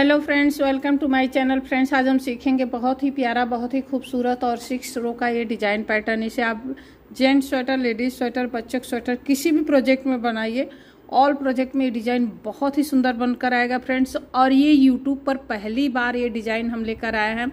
Hello friends welcome to my channel friends आज हम सीखेंगे बहुत ही प्यारा, बहुत ही खूबसूरत और सिक्स रो का ये डिज़ाइन पैटर्न इसे आप जेंट्स स्वेटर लेडीज़ स्वेटर बच्चों स्वेटर किसी भी प्रोजेक्ट में बनाइए। ऑल प्रोजेक्ट में ये डिज़ाइन बहुत ही सुंदर बनकर आएगा फ्रेंड्स और ये यूट्यूब पर पहली बार ये डिज़ाइन हम लेकर आए हैं।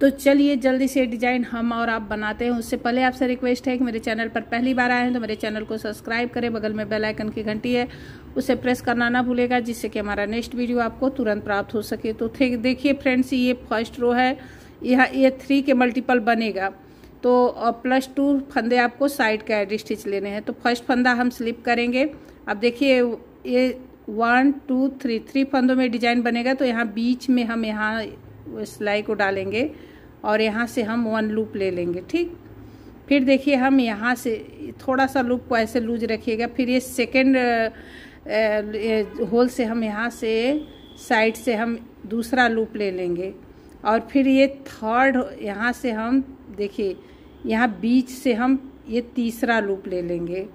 तो चलिए जल्दी से डिज़ाइन हम और आप बनाते हैं। उससे पहले आपसे रिक्वेस्ट है कि मेरे चैनल पर पहली बार आए हैं तो मेरे चैनल को सब्सक्राइब करें। बगल में बेल आइकन की घंटी है। उसे प्रेस करना ना भूलेगा, जिससे कि हमारा नेक्स्ट वीडियो आपको तुरंत प्राप्त हो सके। तो देखिए फ्रेंड्स ये फ़र्स्ट रो है। यहाँ ये थ्री के मल्टीपल बनेगा। तो प्लस टू फंदे आपको साइड का एड स्टिच लेने हैं। तो फ़र्स्ट फंदा हम स्लिप करेंगे। अब देखिए, ये वन टू थ्री थ्री फंदों में डिज़ाइन बनेगा। तो यहाँ बीच में हम यहाँ सिलाई को डालेंगे। और यहाँ से हम वन लूप ले लेंगे, ठीक? फिर देखिए हम यहाँ से थोड़ा सा लूप को ऐसे लूज रखिएगा, फिर ये सेकेंड होल से हम यहाँ से साइड से हम दूसरा लूप ले लेंगे। और फिर ये थर्ड यहाँ से हम, देखिए, यहाँ बीच से हम ये तीसरा लूप ले लेंगे।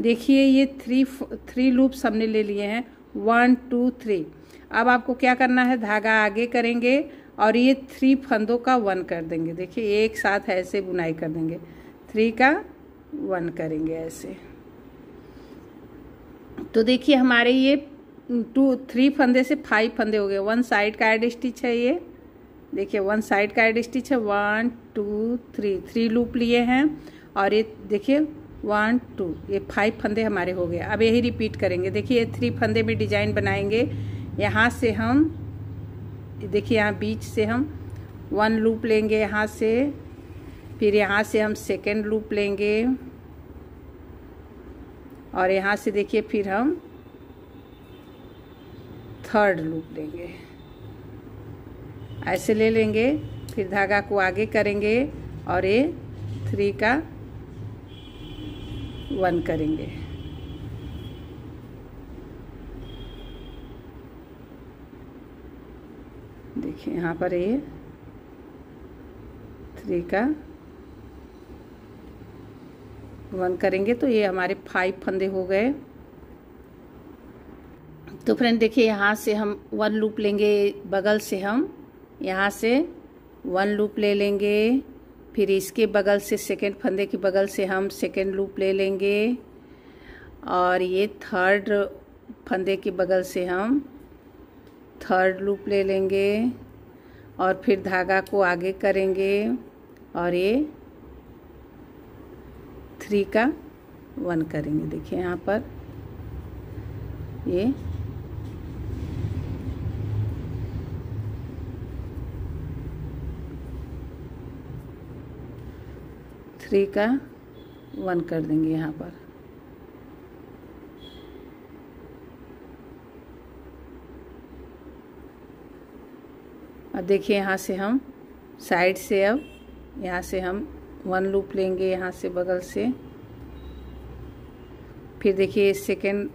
देखिए ये थ्री थ्री लूप्स हमने ले लिए हैं वन टू थ्री अब आपको क्या करना है? धागा आगे करेंगे और ये थ्री फंदों का वन कर देंगे। देखिए, एक साथ ऐसे बुनाई कर देंगे। थ्री का वन करेंगे ऐसे। तो देखिए, हमारे ये टू थ्री फंदे से फाइव फंदे हो गए। वन साइड का एड स्टिच है ये। देखिए वन साइड का एड स्टिच है। One two three three loop लिए हैं। और ये, देखिए वन टू ये फाइव फंदे हमारे हो गए। अब यही रिपीट करेंगे। देखिए, ये थ्री फंदे में डिज़ाइन बनाएँगे। यहाँ से हम देखिए यहाँ बीच से हम वन लूप लेंगे यहाँ से, फिर यहाँ से हम सेकेंड लूप लेंगे। और यहाँ से देखिए फिर हम थर्ड लूप लेंगे। ऐसे ले लेंगे, फिर धागा को आगे करेंगे और ये थ्री का वन करेंगे। देखिए, यहाँ पर ये थ्री का वन करेंगे तो ये हमारे फाइव फंदे हो गए। तो फ्रेंड देखिए, यहाँ से हम वन लूप लेंगे, बगल से हम यहाँ से वन लूप ले लेंगे, फिर इसके बगल से सेकेंड फंदे के बगल से हम सेकेंड लूप ले लेंगे, और ये थर्ड फंदे के बगल से हम थर्ड लूप ले लेंगे और फिर धागा को आगे करेंगे और ये थ्री का वन करेंगे। देखिए यहाँ पर ये थ्री का वन कर देंगे यहाँ पर। अब देखिए यहाँ से हम साइड से अब यहाँ से हम वन लूप लेंगे यहाँ से बगल से। फिर देखिए सेकेंड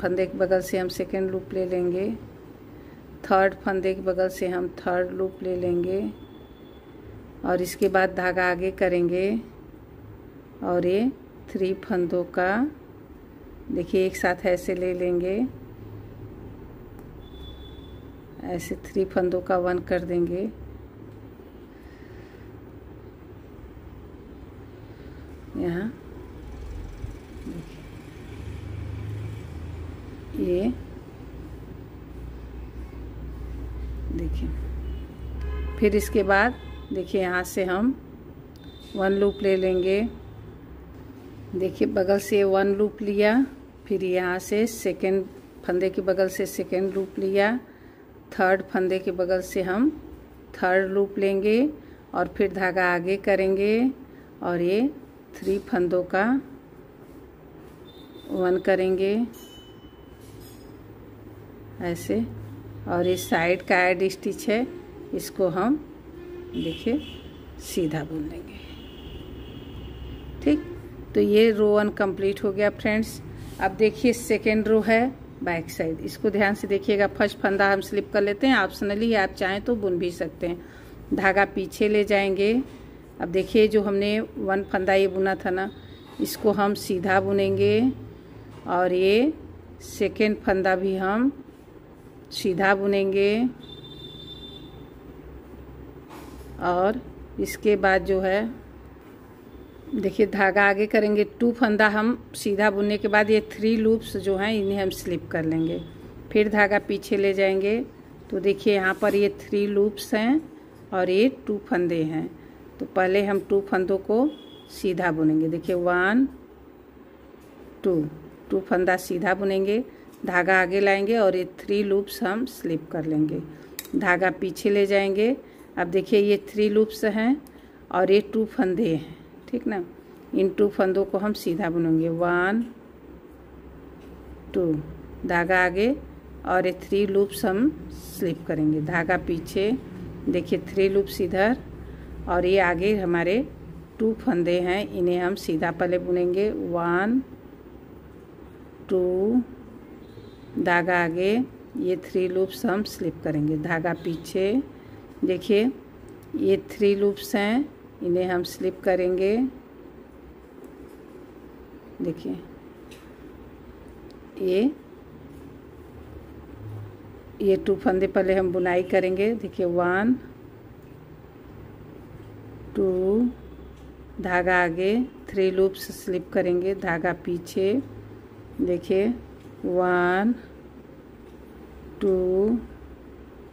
फंदे के बगल से हम सेकेंड लूप ले लेंगे। थर्ड फंदे के बगल से हम थर्ड लूप ले लेंगे। और इसके बाद धागा आगे करेंगे। और ये थ्री फंदों का देखिए एक साथ ऐसे ले लेंगे। ऐसे थ्री फंदों का वन कर देंगे। यहाँ। ये। देखिए। फिर इसके बाद, देखिए यहाँ से हम वन लूप ले लेंगे। देखिए, बगल से वन लूप लिया, फिर यहाँ से सेकेंड फंदे के बगल से सेकेंड लूप लिया। थर्ड फंदे के बगल से हम थर्ड लूप लेंगे और फिर धागा आगे करेंगे और ये थ्री फंदों का वन करेंगे। ऐसे। और ये साइड का एड स्टिच है, इसको हम देखिए, सीधा बुन लेंगे। ठीक? तो ये रो वन कंप्लीट हो गया फ्रेंड्स अब देखिए सेकेंड रो है। बैक साइड इसको ध्यान से देखिएगा, फ़र्स्ट फंदा हम स्लिप कर लेते हैं। ऑप्शनली आप चाहें तो बुन भी सकते हैं। धागा पीछे ले जाएँगे। अब देखिए जो हमने वन फंदा ये बुना था ना, इसको हम सीधा बुनेंगे। और ये सेकेंड फंदा भी हम सीधा बुनेंगे। और इसके बाद जो है देखिए, धागा आगे करेंगे, टू फंदा हम सीधा बुनने के बाद ये थ्री लूप्स जो हैं, इन्हें हम स्लिप कर लेंगे। फिर धागा पीछे ले जाएँगे। तो देखिए, यहाँ पर ये थ्री लूप्स हैं और ये टू फंदे हैं। तो पहले हम टू फंदों को सीधा बुनेंगे। देखिए वन टू टू फंदा सीधा बुनेंगे, धागा आगे लाएँगे और ये थ्री लूप्स हम स्लिप कर लेंगे। धागा पीछे ले जाएँगे। अब देखिए, ये थ्री लूप्स हैं और ये टू फंदे हैं। ठीक ना? इन टू फंदों को हम सीधा बुनेंगे। वन टू धागा आगे और ये थ्री लूप्स हम स्लिप करेंगे। धागा पीछे, देखिए थ्री लूप्स इधर और ये आगे हमारे टू फंदे हैं, इन्हें हम सीधा पहले बुनेंगे। वन टू धागा आगे, ये थ्री लूप्स हम स्लिप करेंगे। धागा पीछे, देखिए, ये थ्री लूप्स हैं। इन्हें हम स्लिप करेंगे। देखिए। ये। ये टू फंदे पहले हम बुनाई करेंगे। देखिए वन टू धागा आगे थ्री लूप्स स्लिप करेंगे। धागा पीछे। देखिए वन टू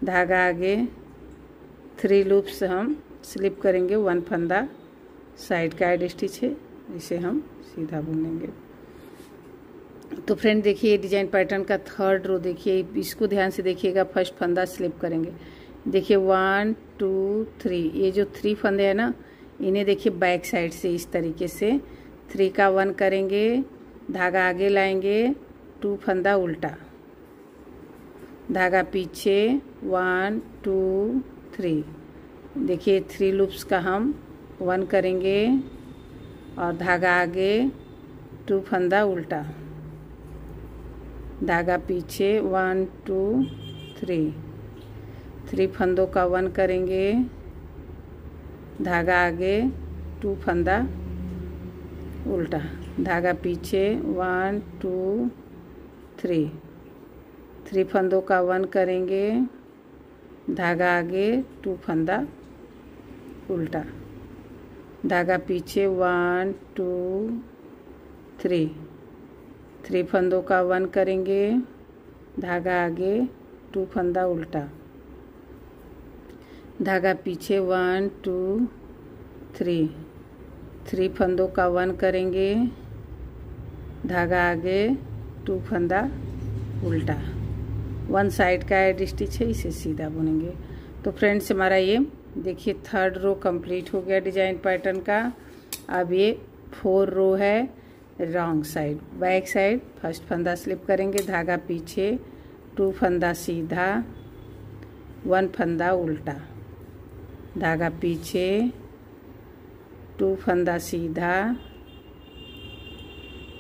धागा आगे थ्री लूप्स हम स्लिप करेंगे वन फंदा। साइड का एड स्टिच है, इसे हम सीधा बुनेंगे। तो फ्रेंड देखिए डिज़ाइन पैटर्न का थर्ड रो देखिए, इसको ध्यान से देखिएगा, फ़र्स्ट फंदा स्लिप करेंगे। देखिए, वन, टू, थ्री, ये जो थ्री फंदे हैं ना, इन्हें देखिए बैक साइड से इस तरीके से। थ्री का वन करेंगे, धागा आगे लाएँगे, टू फंदा उल्टा। धागा पीछे, वन, टू, थ्री। देखिए थ्री लूप्स का हम वन करेंगे और धागा आगे टू फंदा उल्टा। धागा पीछे वन टू थ्री थ्री फंदों का वन करेंगे। धागा आगे टू फंदा उल्टा। धागा पीछे वन टू थ्री थ्री फंदों का वन करेंगे। धागा आगे टू फंदा उल्टा। धागा पीछे वन टू थ्री थ्री फंदों का वन करेंगे, धागा आगे टू फंदा उल्टा। धागा पीछे वन टू थ्री थ्री फंदों का वन करेंगे, धागा आगे टू फंदा उल्टा। वन साइड का एड स्टिच है इसे सीधा बुनेंगे। तो फ्रेंड्स हमारा ये देखिए थर्ड रो कंप्लीट हो गया डिज़ाइन पैटर्न का। अब ये फोर रो है wrong side back side first फंदा स्लिप करेंगे, धागा पीछे टू फंदा सीधा वन फंदा उल्टा। धागा पीछे टू फंदा सीधा,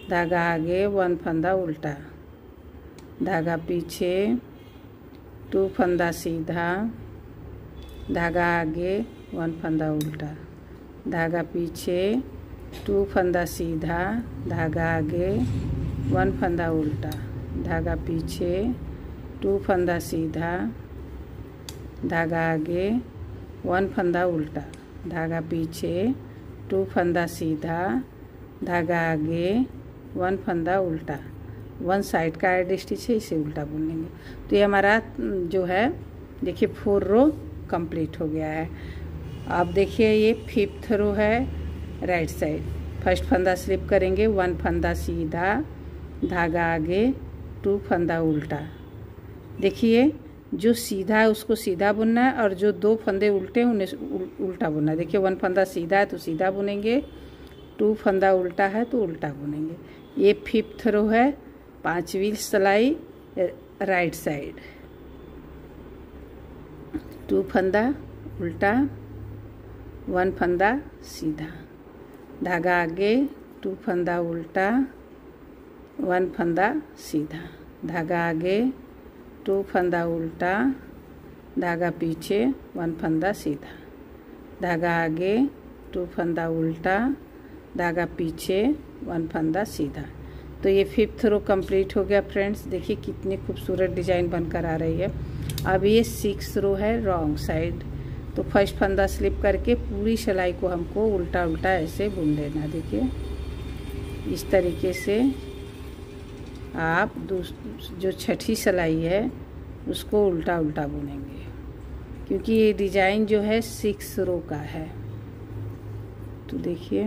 धागा आगे वन फंदा उल्टा। धागा पीछे टू फंदा सीधा धागा आगे, वन फंदा उल्टा। धागा पीछे, टू फंदा सीधा, धागा आगे, वन फंदा उल्टा। धागा पीछे, टू फंदा सीधा, धागा आगे, वन फंदा उल्टा। धागा पीछे, टू फंदा सीधा, धागा आगे, वन फंदा उल्टा। वन साइड का एड स्टिच है इसे उल्टा बुनेंगे तो ये हमारा, जो है, देखिए, फोर रो कंप्लीट हो गया है। अब देखिए, ये फिफ्थ रो है राइट साइड फ़र्स्ट फंदा स्लिप करेंगे वन फंदा सीधा, धागा आगे टू फंदा उल्टा। देखिए, जो सीधा है, उसको सीधा बुनना है और जो दो फंदे उल्टे हैं, उन्हें उल्टा बुनना है। देखिए वन फंदा सीधा है तो सीधा बुनेंगे टू फंदा उल्टा है तो उल्टा बुनेंगे। ये फिफ्थ रो है, पांचवी सिलाई राइट साइड टू फंदा, उल्टा, वन फंदा, सीधा। धागा आगे टू फंदा, उल्टा, वन फंदा, सीधा। धागा आगे टू फंदा, उल्टा, धागा पीछे, वन फंदा, सीधा। धागा आगे टू फंदा, उल्टा, धागा पीछे, वन फंदा, सीधा। तो ये फिफ्थ रो कंप्लीट हो गया फ्रेंड्स देखिए कितनी खूबसूरत डिज़ाइन बनकर आ रही है। अब ये सिक्स रो है रॉन्ग साइड तो फ़र्स्ट फंदा स्लिप करके पूरी सिलाई को हमको उल्टा उल्टा ऐसे बुन लेना देखिए। इस तरीके से आप जो छठी सिलाई है, उसको उल्टा उल्टा बुनेंगे। क्योंकि ये डिज़ाइन जो है सिक्स रो का है। तो देखिए।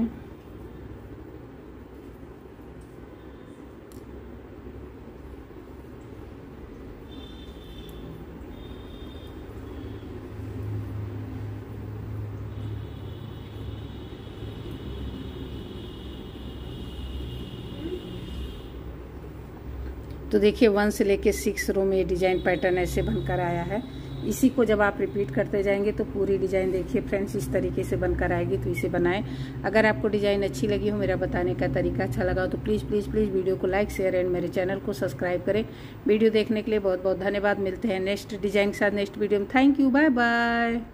तो देखिए वन से लेके सिक्स रो में ये डिज़ाइन पैटर्न ऐसे बनकर आया है। इसी को जब आप रिपीट करते जाएँगे तो पूरी डिज़ाइन देखिए फ्रेंड्स इस तरीके से बनकर आएगी तो इसे बनाएँ। अगर आपको डिज़ाइन अच्छी लगी हो, मेरा बताने का तरीका अच्छा लगा हो तो प्लीज़ प्लीज़ प्लीज़ वीडियो को लाइक शेयर एंड मेरे चैनल को सब्सक्राइब करें। वीडियो देखने के लिए बहुत बहुत धन्यवाद। मिलते हैं नेक्स्ट डिज़ाइन के साथ नेक्स्ट वीडियो में। Thank you bye bye